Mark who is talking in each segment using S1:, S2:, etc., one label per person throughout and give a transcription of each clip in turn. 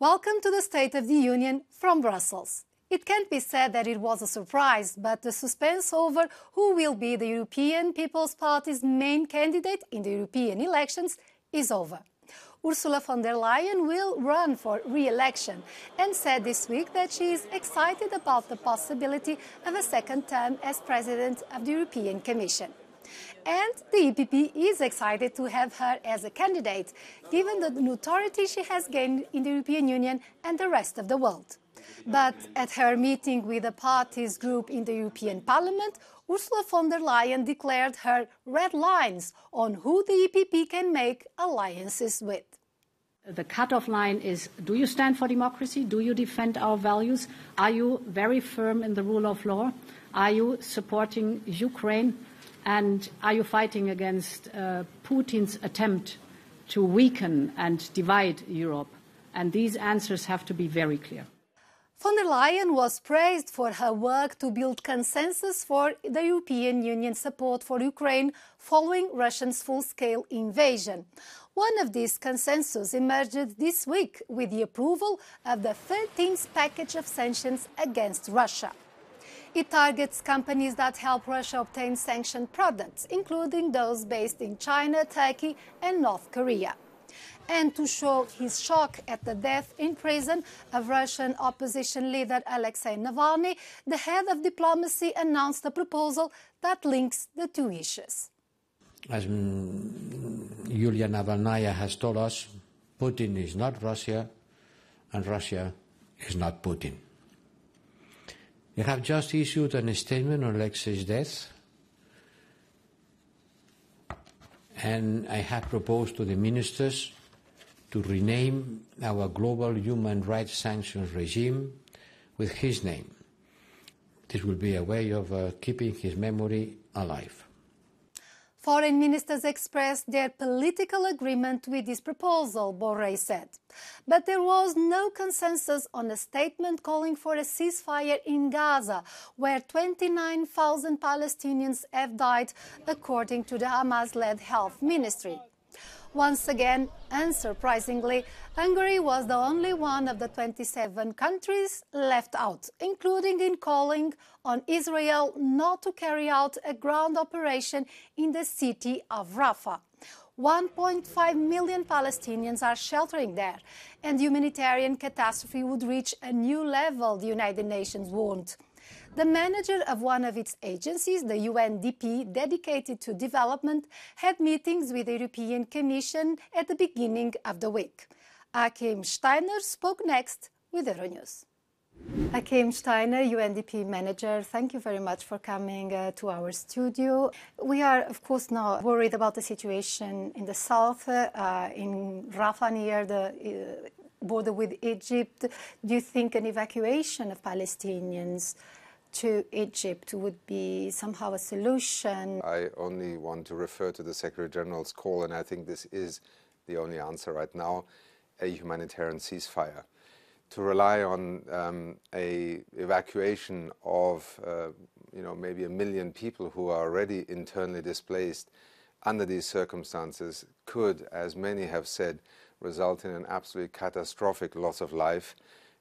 S1: Welcome to the State of the Union from Brussels. It can't be said that it was a surprise, but the suspense over who will be the European People's Party's main candidate in the European elections is over. Ursula von der Leyen will run for re-election and said this week that she is excited about the possibility of a second term as President of the European Commission. And the EPP is excited to have her as a candidate, given the notoriety she has gained in the European Union and the rest of the world. But at her meeting with the party's group in the European Parliament, Ursula von der Leyen declared her red lines on who the EPP can make alliances with.
S2: The cutoff line is do you stand for democracy? Do you defend our values? Are you very firm in the rule of law? Are you supporting Ukraine? And are you fighting against uh, Putin's attempt to weaken and divide Europe? And these answers have to be very clear.
S1: Von der Leyen was praised for her work to build consensus for the European Union support for Ukraine following Russia's full-scale invasion. One of these consensus emerged this week with the approval of the 13th package of sanctions against Russia. It targets companies that help Russia obtain sanctioned products, including those based in China, Turkey and North Korea and to show his shock at the death in prison of Russian opposition leader Alexei Navalny, the head of diplomacy announced a proposal that links the two issues.
S3: As Yulia Navalnaya has told us, Putin is not Russia and Russia is not Putin. You have just issued a statement on Alexei's death and I have proposed to the ministers to rename our global human rights sanctions regime with his name. This will be a way of uh, keeping his memory alive.
S1: Foreign ministers expressed their political agreement with this proposal, Borrell said. But there was no consensus on a statement calling for a ceasefire in Gaza, where 29,000 Palestinians have died, according to the Hamas led health ministry. Once again, unsurprisingly, Hungary was the only one of the 27 countries left out, including in calling on Israel not to carry out a ground operation in the city of Rafah. 1.5 million Palestinians are sheltering there, and humanitarian catastrophe would reach a new level, the United Nations warned. The manager of one of its agencies, the UNDP, dedicated to development, had meetings with the European Commission at the beginning of the week. Achim Steiner spoke next with Euronews. Achim Steiner, UNDP manager, thank you very much for coming uh, to our studio. We are, of course, now worried about the situation in the south, uh, in Rafah near the uh, border with Egypt. Do you think an evacuation of Palestinians to Egypt would be somehow a solution.
S4: I only want to refer to the Secretary General's call, and I think this is the only answer right now a humanitarian ceasefire. To rely on um, a evacuation of, uh, you know, maybe a million people who are already internally displaced under these circumstances could, as many have said, result in an absolutely catastrophic loss of life.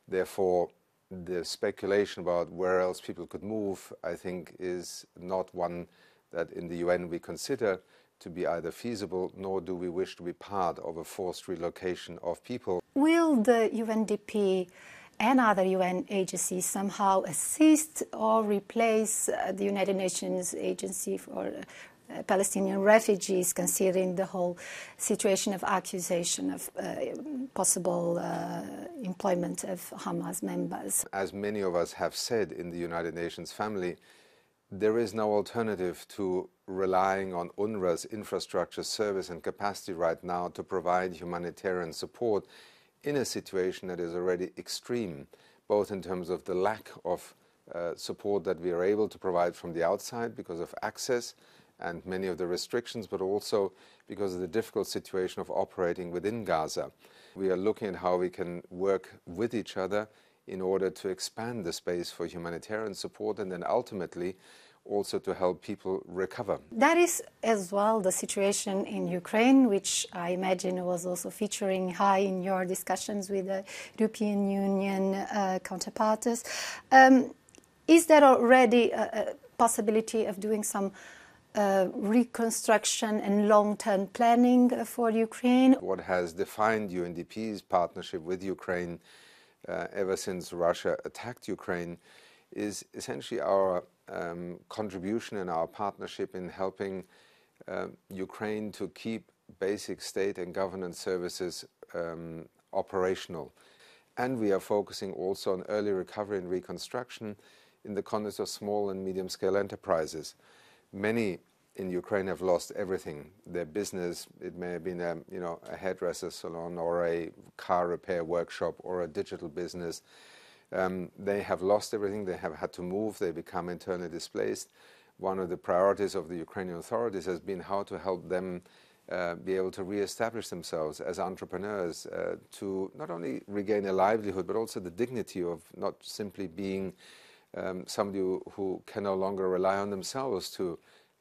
S4: Therefore, the speculation about where else people could move, I think, is not one that in the UN we consider to be either feasible, nor do we wish to be part of a forced relocation of people.
S1: Will the UNDP and other UN agencies somehow assist or replace the United Nations Agency for uh, Palestinian refugees, considering the whole situation of accusation of uh, possible uh, employment of Hamas members.
S4: As many of us have said in the United Nations family, there is no alternative to relying on UNRWA's infrastructure, service and capacity right now to provide humanitarian support in a situation that is already extreme, both in terms of the lack of uh, support that we are able to provide from the outside because of access, and many of the restrictions, but also because of the difficult situation of operating within Gaza. We are looking at how we can work with each other in order to expand the space for humanitarian support and then ultimately also to help people recover.
S1: That is as well the situation in Ukraine, which I imagine was also featuring high in your discussions with the European Union uh, counterparts. Um, is there already a, a, possibility of doing some reconstruction and long-term planning for Ukraine?
S4: What has defined UNDP's partnership with Ukraine uh, ever since Russia attacked Ukraine is essentially our um, contribution and our partnership in helping uh, Ukraine to keep basic state and governance services um, operational. And we are focusing also on early recovery and reconstruction in the context of small and medium scale enterprises. Many in Ukraine have lost everything. Their business, it may have been a, you know, a hairdresser salon or a car repair workshop or a digital business. Um, they have lost everything, they have had to move, they become internally displaced. One of the priorities of the Ukrainian authorities has been how to help them uh, be able to re-establish themselves as entrepreneurs, uh, to not only regain a livelihood, but also the dignity of not simply being um, somebody who, who, can no longer rely on themselves to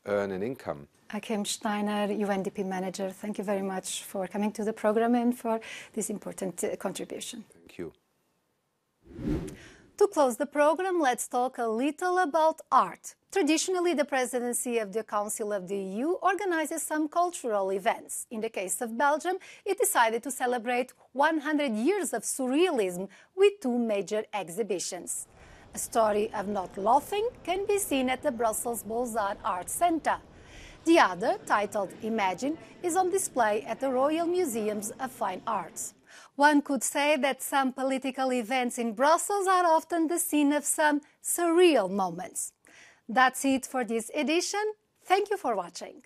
S4: earn an income.
S1: Achim Steiner, UNDP manager, thank you very much for coming to the program and for this important uh, contribution.
S4: Thank you.
S1: To close the program, let's talk a little about art. Traditionally, the presidency of the Council of the EU organizes some cultural events. In the case of Belgium, it decided to celebrate 100 years of surrealism with two major exhibitions. A story of not laughing can be seen at the Brussels Beaux-Arts Art Centre. The other, titled Imagine, is on display at the Royal Museums of Fine Arts. One could say that some political events in Brussels are often the scene of some surreal moments. That's it for this edition. Thank you for watching.